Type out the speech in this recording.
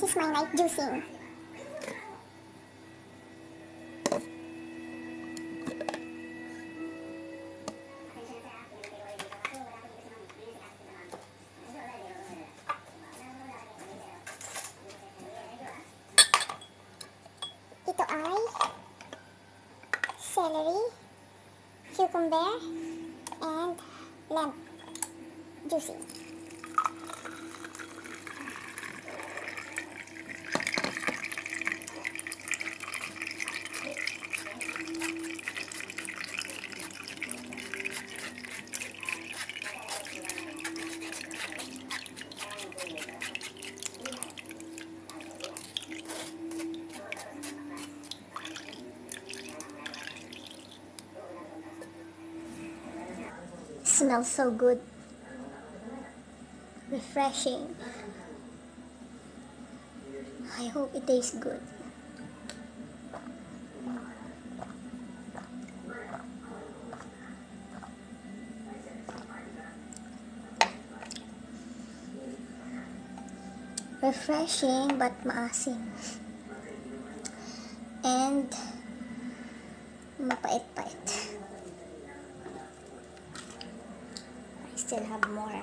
refreshing. Ito ay celery, cucumber, and lemon juicy. Smells so good. Refreshing. I hope it tastes good. Refreshing but maasim. And mapait-pait. still have more.